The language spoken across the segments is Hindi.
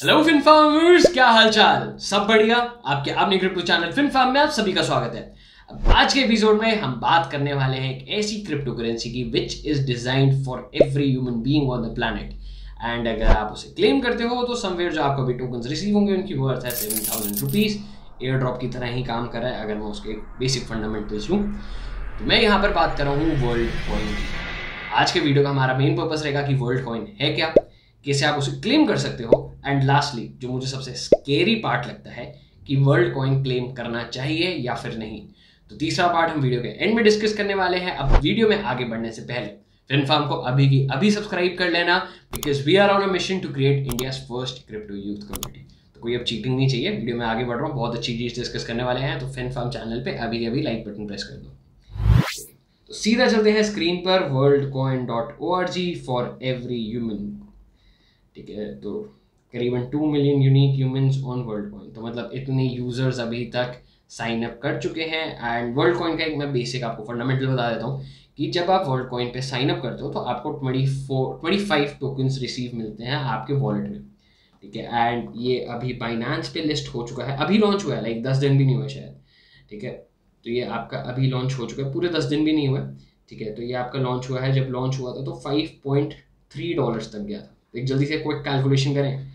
हेलो फिन फार्मर्स क्या हालचाल? सब बढ़िया? आपके अपने क्रिप्टो चैनल फिन फार्म में आप सभी का स्वागत है। आज के एपिसोड में हम बात करने वाले हैं एक ऐसी क्रिप्टो करेंसी की which is designed for every human being on the planet and अगर आप उसे क्लेम करते हो तो समवेयर जो आपको अभी टोकन रिसीव होंगे, उनकी वर्थ है seven thousand rupees air drop की तरह ही काम कर रहा है, अगर मैं उसके बेसिक फंडामेंटल्स लूँ तो मैं यहाँ पर बात कर रहा हूँ वर्ल्ड कॉइन की। आज के वीडियो का हमारा मेन पर्पस रहेगा कि वर्ल्ड कॉइन है क्या? कैसे आप उसे क्लेम कर सकते हो? एंड लास्टली जो मुझे सबसे स्केरी पार्ट लगता है कि वर्ल्ड कॉइन क्लेम करना चाहिए या फिर नहीं। तो तीसरा पार्ट हम वीडियो के एंड में डिस्कस करने वाले हैं। अब वीडियो में आगे बढ़ने से पहले फिनफार्म को अभी की अभी सब्सक्राइब कर लेना because we are on a mission to create India first crypto youth community तो कोई अब चीटिंग नहीं चाहिए। वीडियो में आगे बढ़ रहा हूँ, बहुत अच्छी चीज़ डिस्कस करने वाले हैं। तो फिनफार्म चैनल पे अभी अभी लाइक बटन प्रेस कर दो। तो सीधा चलते हैं स्क्रीन पर world coin dot O R G for every human ठीक है तो करीबन two million unique humans on world coin तो मतलब इतने यूज़र्स अभी तक साइन अप कर चुके हैं एंड वर्ल्ड कॉइन का एक मैं बेसिक आपको फंडामेंटल बता देता हूँ कि जब आप वर्ल्ड कॉइन पे साइन अप करते हो तो आपको twenty four twenty five tokens receive मिलते हैं आपके वॉलेट में। ठीक है? एंड ये अभी बाइनांस पे लिस्ट हो चुका है। अभी लॉन्च हुआ है लाइक दस दिन भी नहीं हुआ शायद। ठीक है? तो ये आपका अभी लॉन्च हो चुका है। पूरे दस दिन भी नहीं हुआ ठीक है? तो ये आपका लॉन्च हुआ है। जब लॉन्च हुआ था तो फाइव पॉइंट थ्री डॉलर्स तक गया था। तो एक जल्दी से क्विक कैलकुलेशन करें।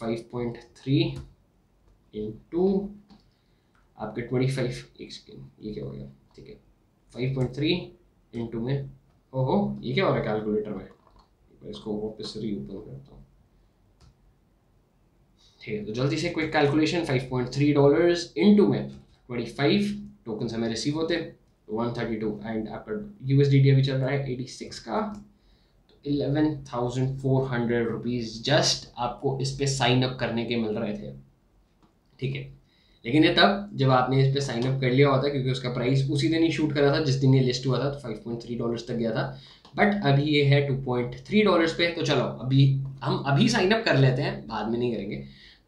फाइव पॉइंट थ्री इंटू आपके ट्वेंटी फाइव एक सेकेंड ये क्या हो गया? ठीक है। फाइव पॉइंट थ्री इंटू में, ओहो, ये क्या हो रहा है कैलकुलेटर में? इसको वापस री ओपन करता हूँ। ठीक है तो जल्दी से quick calculation five point three dollars into में ट्वेंटी फाइव टोकन हमें रिसीव होते वन थर्टी टू एंड आपका यू एस डी डी अभी चल रहा है एटी सिक्स का। Eleven thousand four hundred rupees just आपको इस पर साइन अप करने के मिल रहे थे। ठीक है? लेकिन ये तब जब आपने इस पर साइन अप कर लिया होता, क्योंकि उसका प्राइस उसी दिन ही शूट करा था, जिस दिन ये लिस्ट हुआ था तो फाइव पॉइंट थ्री डॉलर्स तक गया था। बट अभी ये है टू पॉइंट थ्री डॉलर्स पे तो चलो, अभी हम अभी साइन अप कर लेते हैं, बाद में नहीं करेंगे।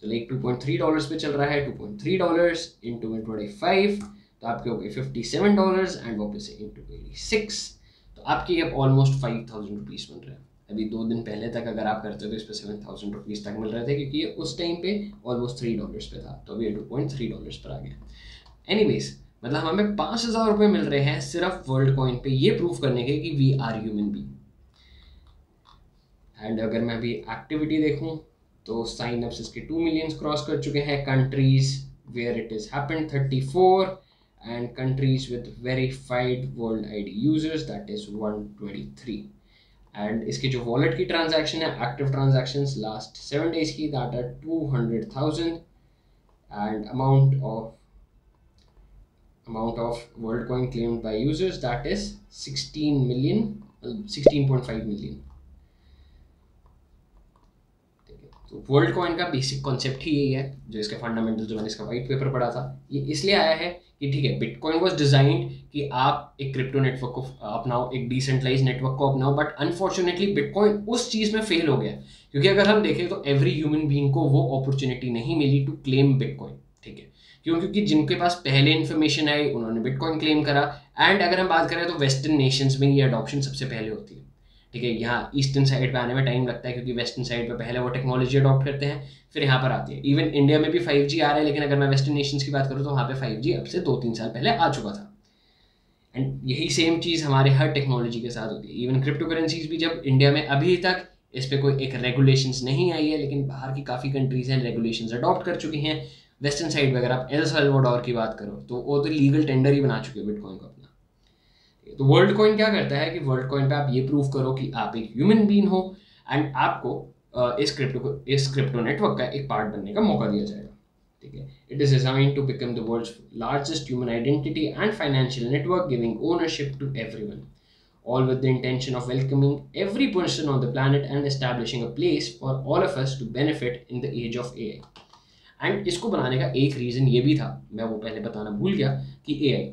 तो like two point three dollars पे चल रहा है two point three dollars into में ट्वेंटी फाइव तो आपके हो गए फिफ्टी सेवन डॉलर्स एंड वापस से इंटू एटी सिक्स आपके अब ऑलमोस्ट फाइव थाउज़ेंड रुपीज़ बन रहे हैं। अभी दो दिन पहले तक अगर आप करते हो तो इस पर सेवन थाउज़ेंड रुपीज़ तक मिल रहे थे, क्योंकि ये उस टाइम पे ऑलमोस्ट थ्री डॉलर्स पे था। तो अभी टू पॉइंट थ्री डॉलर्स पर आ गया। एनी मतलब हमें पाँच हज़ार रुपये मिल रहे हैं सिर्फ़ वर्ल्ड कॉइन पे। ये प्रूफ करने के कि we are human be and अगर मैं अभी एक्टिविटी देखूँ तो साइन अप्स इसके टू मिलियंस क्रॉस कर चुके हैं। Countries where it is happen thirty four and countries with verified world I D users that is one twenty three and इसकी जो वॉलेट की ट्रांजैक्शन है active transaction last seven days की that are two hundred thousand and amount of amount of WorldCoin claimed by users that is 16 million 16.5 million तो वर्ल्ड कॉइन का बेसिक कॉन्सेप्ट ही यही है, जो इसका फंडामेंटल जो मैंने इसका वाइट पेपर पढ़ा था, ये इसलिए आया है कि ठीक है बिटकॉइन वॉज़ डिजाइंड कि आप एक क्रिप्टो नेटवर्क को अपनाओ, एक डिसेंट्रलाइज नेटवर्क को अपनाओ बट अनफॉर्चुनेटली बिटकॉइन उस चीज़ में फेल हो गया। क्योंकि अगर हम देखें तो एवरी ह्यूमन बींग को वो अपॉर्चुनिटी नहीं मिली टू क्लेम बिटकॉइन ठीक है? क्यों? क्योंकि जिनके पास पहले इन्फॉर्मेशन आई, उन्होंने बिटकॉइन क्लेम करा एंड अगर हम बात करें तो वेस्टर्न नेशंस में ये अडॉप्शन सबसे पहले होती है। ठीक है, यहाँ ईस्टर्न साइड पे आने में टाइम लगता है क्योंकि वेस्टर्न साइड पे पहले वो टेक्नोलॉजी अडॉप्ट करते हैं, फिर यहाँ पर आती है। इवन इंडिया में भी फाइव जी आ रहा है, लेकिन अगर मैं वेस्टर्न नेशंस की बात करूँ तो वहाँ पे फाइव जी अब से दो तीन साल पहले आ चुका था। एंड यही सेम चीज़ हमारे हर टेक्नोलॉजी के साथ होती है। इवन क्रिप्टो करेंसीज भी जब इंडिया में अभी तक इस पर कोई एक रेगुलेशन नहीं आई है, लेकिन बाहर की काफ़ी कंट्रीज़ हैं रेगुलेशन अडॉप्ट कर चुकी हैं। वेस्टर्न साइड में अगर आप एल सल्वाडोर की बात करो तो वो तो लीगल टेंडर ही बना चुके हैं बिटकॉइन को। तो वर्ल्ड कॉइन क्या करता है कि वर्ल्ड कॉइन पे आप ये प्रूव करो कि आप एक ह्यूमन बीन हो एंड आपको इस क्रिप्टो को, इस क्रिप्टो नेटवर्क का एक पार्ट बनने का मौका दिया जाएगा, ठीक है it is design to become the world's largest human identity and financial network giving ownership to everyone all with the intention of welcoming every person on the planet and establishing a place for all of us to benefit in the age of AI. And इसको बनाने का एक रीज़न ये भी था, मैं वो पहले बताना भूल गया कि ए आई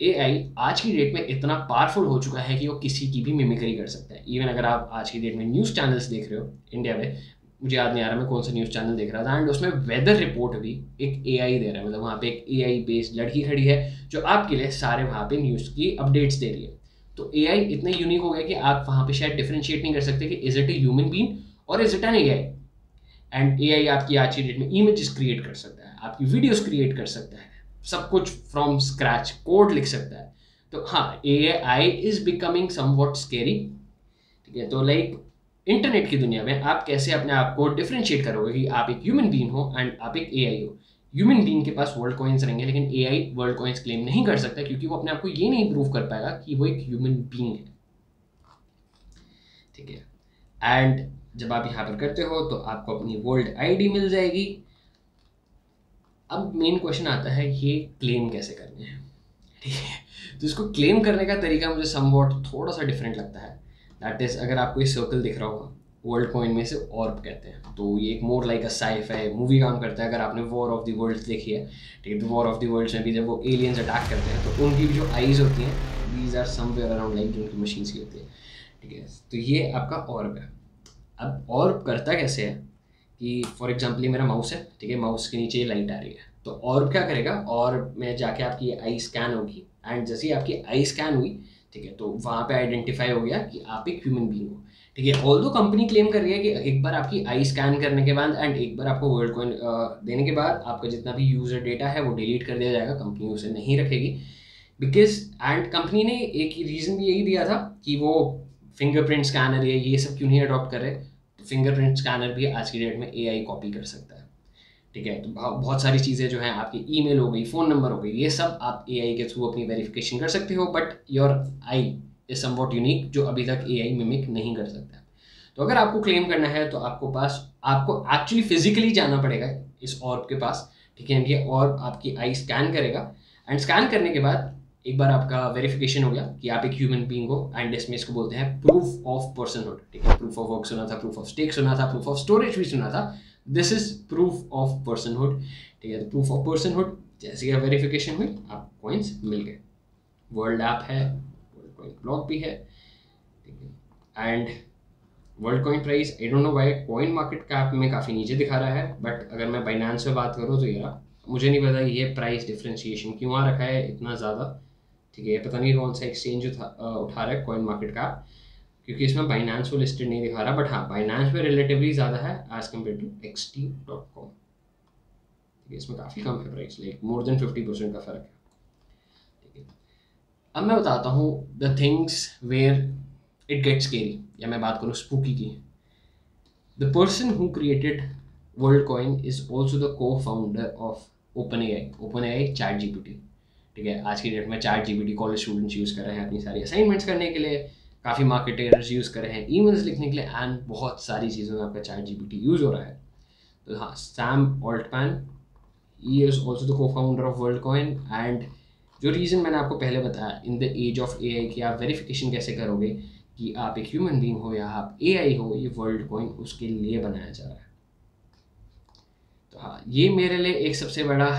ए आई आज की डेट में इतना पावरफुल हो चुका है कि वो किसी की भी मिमिक्री कर सकता है। इवन अगर आप आज की डेट में न्यूज़ चैनल्स देख रहे हो इंडिया में, मुझे याद नहीं आ रहा मैं कौन सा न्यूज़ चैनल देख रहा था एंड उसमें वेदर रिपोर्ट भी एक ए आई दे रहा है। मतलब वहाँ पे एक ए आई बेस्ड लड़की खड़ी है जो आपके लिए सारे वहाँ पे न्यूज़ की अपडेट्स दे रही है। तो ए इतने यूनिक हो गया कि आप वहाँ पे शायद डिफ्रेंशिएट नहीं कर सकते कि is it a human being और is it an A and A I आपकी आज की डेट में इमेजेस क्रिएट कर सकता है, आपकी वीडियोज़ क्रिएट कर सकता है। सब कुछ फ्रॉम स्क्रैच कोड लिख सकता है। तो हाँ A I is becoming somewhat scary ठीक है? तो लाइक इंटरनेट की दुनिया में आप कैसे अपने आप को डिफ्रेंशिएट करोगे कि आप एक ह्यूमन बीइंग हो एंड आप एक ए आई हो? ह्यूमन बीइंग के पास वर्ल्ड कॉइन्स रहेंगे, लेकिन A I world coins claim नहीं कर सकता क्योंकि वो अपने आप को ये नहीं प्रूव कर पाएगा कि वो एक ह्यूमन बींग है। ठीक है? एंड जब आप यहाँ पर करते हो तो आपको अपनी वर्ल्ड आईडी मिल जाएगी। अब मेन क्वेश्चन आता है, ये क्लेम कैसे करने हैं? ठीक है तो इसको क्लेम करने का तरीका मुझे समवॉट थोड़ा सा डिफरेंट लगता है। दैट इज़ अगर आपको ये सर्कल दिख रहा होगा वर्ल्ड कॉइन में से ऑर्ब कहते हैं। तो ये एक मोर लाइक अ साइफ है मूवी काम करता है, अगर आपने वॉर ऑफ़ द वर्ल्ड देखी है। ठीक है वॉर ऑफ़ द वर्ल्ड में भी जब वो एलियंस अटैक करते हैं तो उनकी जो आईज होती हैं these are somewhere around like जो उनकी मशीन्स की होती है। ठीक है तो ये आपका ऑर्ब है। अब ऑर्ब करता कैसे है? कि फॉर एग्ज़ाम्पल ये मेरा माउस है, ठीक है? माउस के नीचे लाइट आ रही है। तो और क्या करेगा? और मैं जाके आपकी आई स्कैन होगी। एंड जैसे ही आपकी आई स्कैन हुई, ठीक है? तो वहाँ पे आइडेंटिफाई हो गया कि आप एक ह्यूमन बींग हो। ठीक है? ऑल दो कंपनी क्लेम कर रही है कि एक बार आपकी आई स्कैन करने के बाद एंड एक बार आपको वर्ल्ड कॉइन देने के बाद आपका जितना भी यूज़र डेटा है, वो डिलीट कर दिया जाएगा। कंपनी उसे नहीं रखेगी। बिकॉज़ एंड कंपनी ने एक रीज़न भी यही दिया था कि वो फिंगरप्रिंट स्कैनर या ये सब क्यों नहीं अडॉप्ट कर रहे? फिंगरप्रिंट स्कैनर भी आज की डेट में एआई कॉपी कर सकता है। ठीक है? तो बहुत सारी चीज़ें जो हैं आपकी ईमेल हो गई फ़ोन नंबर हो गई, ये सब आप एआई के थ्रू अपनी वेरिफिकेशन कर सकते हो but your eye is somewhat unique जो अभी तक एआई मिमिक नहीं कर सकता तो अगर आपको क्लेम करना है तो आपको पास, आपको एक्चुअली फिजिकली जाना पड़ेगा इस ऑर्ब के पास। ठीक है? ये ऑर्ब आपकी आई स्कैन करेगा। एंड स्कैन करने के बाद एक बार आपका वेरिफिकेशन हो गया कि आप एक ह्यूमन बींग हो एंड इसमें इसको बोलते हैं प्रूफ ऑफ़ पर्सनहुड ठीक है? प्रूफ ऑफ़ वर्क सुना था प्रूफ ऑफ़ स्टेक सुना था प्रूफ ऑफ़ स्टोरेज भी सुना था। This is proof of personhood ठीक है? प्रूफ ऑफ़ पर्सनहुड जैसे कि वेरिफिकेशन हुई, आप कॉइन्स मिल गए। वर्ल्ड ऐप है वर्ल्ड कॉइन ब्लॉक भी है, ठीक है? And world coin price I don't know why coin market cap में काफ़ी नीचे दिखा रहा है बट अगर मैं बाइनांस में बात करूँ तो यार, मुझे नहीं पता ये प्राइस डिफ्रेंशिएशन क्यों आ रखा है, इतना ज़्यादा। ठीक है, पता नहीं कौन सा एक्सचेंज उठा रहा है कॉइन मार्केट का, क्योंकि इसमें बाइनांस को लिस्टेड नहीं दिखा रहा बट हाँ बाइनांस में रिलेटिवली ज़्यादा है as compare to X T dot com ठीक है, इसमें काफ़ी कम है price like more than fifty percent का फ़र्क है। ठीक है, अब मैं बताता हूँ the things where it gets scary या मैं बात करूँ स्पूकी की। The person who created world coin is also the co founder of open A I open A I chat G ठीक है? आज की डेट में chat G college students use कर रहे हैं अपनी सारी असाइनमेंट्स करने के लिए, काफ़ी मार्केटर्स यूज़ कर रहे हैं ईमेल्स लिखने के लिए एंड बहुत सारी चीज़ों में आपका चैट जी यूज़ हो रहा है। तो हाँ Sam Altman he is also the co founder of world coin and जो रीज़न मैंने आपको पहले बताया in the age of A I कि आप वेरिफिकेशन कैसे करोगे कि आप एक ह्यूमन बींग हो या आप ए आई हो, ये वर्ल्ड कॉइन उसके लिए बनाया जा रहा है। तो हाँ ये मेरे लिए एक सबसे बड़ा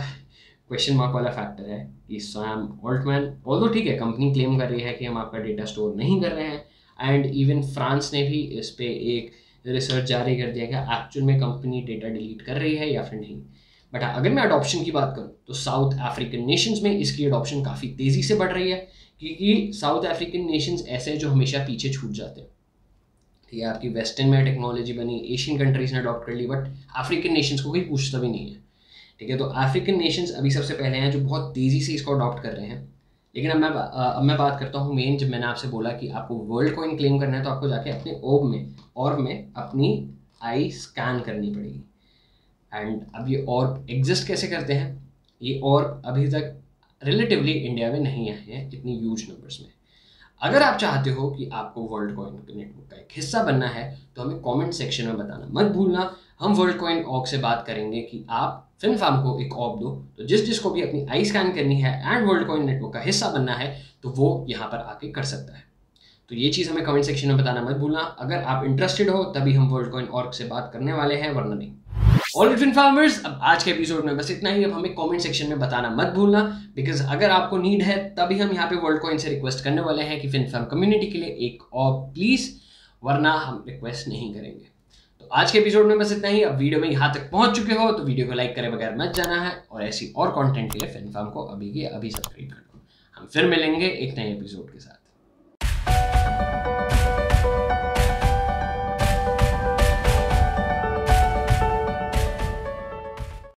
क्वेश्चन मार्क वाला फैक्टर है कि सैम ऑल्टमैन ऑल ठीक है कंपनी क्लेम कर रही है कि हम आपका डेटा स्टोर नहीं कर रहे हैं एंड इवन फ्रांस ने भी इस पर एक रिसर्च जारी कर दिया कि एक्चुअल में कंपनी डेटा डिलीट कर रही है या फिर नहीं। बट अगर मैं अडॉप्शन की बात करूँ तो साउथ अफ्रीकन नेशंस में इसकी अडॉप्शन काफ़ी तेज़ी से बढ़ रही है, क्योंकि साउथ अफ्रीकन नेशंस ऐसे हैं जो हमेशा पीछे छूट जाते हैं। ठीक है, आपकी वेस्टर्न में टेक्नोलॉजी बनी एशियन कंट्रीज़ ने अडॉप्ट कर ली बट अफ्रीकन नेशंस को कोई पूछता भी नहीं है। ठीक है? तो अफ्रीकन नेशंस अभी सबसे पहले हैं जो बहुत तेज़ी से इसको अडॉप्ट कर रहे हैं। लेकिन अब मैं अब मैं बात करता हूँ मेन जब मैंने आपसे बोला कि आपको वर्ल्ड कॉइन क्लेम करना है तो आपको जाके अपने ओब में और में अपनी आई स्कैन करनी पड़ेगी। एंड अब ये और एग्जिस्ट कैसे करते हैं? ये और अभी तक रिलेटिवली इंडिया में नहीं आए हैं, इतनी ह्यूज नंबर्स में। अगर आप चाहते हो कि आपको वर्ल्ड कॉइन नेटवर्क का एक हिस्सा बनना है तो हमें कमेंट सेक्शन में बताना। मत भूलना हम वर्ल्ड कॉइन ऑक से बात करेंगे कि आप फिन फार्म को एक ऑप दो। तो जिस जिसको भी अपनी आई स्कैन करनी है एंड वर्ल्ड कॉइन नेटवर्क का हिस्सा बनना है तो वो यहाँ पर आके कर सकता है। तो ये चीज़ हमें कमेंट सेक्शन में बताना मत भूलना। अगर आप इंटरेस्टेड हो, तभी हम वर्ल्ड कॉइन ऑर्ग से बात करने वाले हैं, वरना नहीं। ऑल फिन फार्मर्स अब आज के एपिसोड में बस इतना ही। अब हमें कमेंट सेक्शन में बताना मत भूलना। बिकॉज़ अगर आपको नीड है, तभी हम यहाँ पे वर्ल्ड कॉइन से रिक्वेस्ट करने वाले हैं कि फिन फार्म कम्युनिटी के लिए एक और प्लीज़ वरना हम रिक्वेस्ट नहीं करेंगे। आज के एपिसोड में बस इतना ही। अब वीडियो में यहाँ तक पहुँच चुके हो तो वीडियो को लाइक करे बगैर मत जाना है और ऐसी और कंटेंट के लिए फिन फार्म को अभी के अभी सब्सक्राइब कर दो। हम फिर मिलेंगे एक नए एपिसोड के साथ।